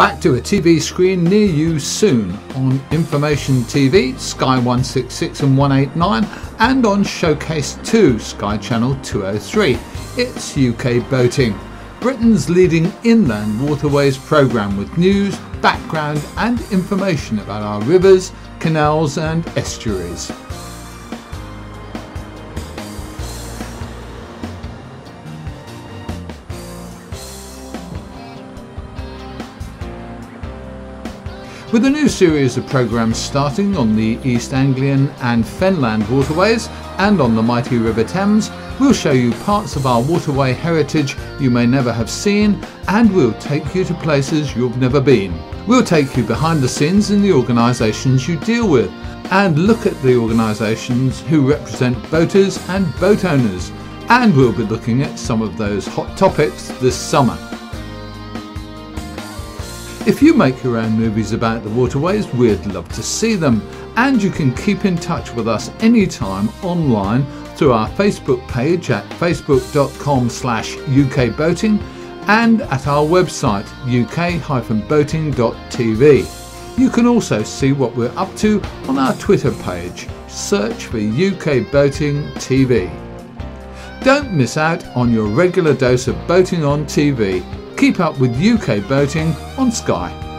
Back to a TV screen near you soon on Information TV, Sky 166 and 189, and on Showcase 2, Sky Channel 203. It's UK Boating, Britain's leading inland waterways programme with news, background, and information about our rivers, canals, and estuaries. With a new series of programmes starting on the East Anglian and Fenland waterways and on the mighty River Thames, we'll show you parts of our waterway heritage you may never have seen and we'll take you to places you've never been. We'll take you behind the scenes in the organisations you deal with and look at the organisations who represent boaters and boat owners. And we'll be looking at some of those hot topics this summer. If you make your own movies about the waterways, we'd love to see them. And you can keep in touch with us anytime online through our Facebook page at facebook.com slash ukboating and at our website uk-boating.tv. You can also see what we're up to on our Twitter page. Search for UK Boating TV. Don't miss out on your regular dose of boating on TV Keep up with UK boating on Sky.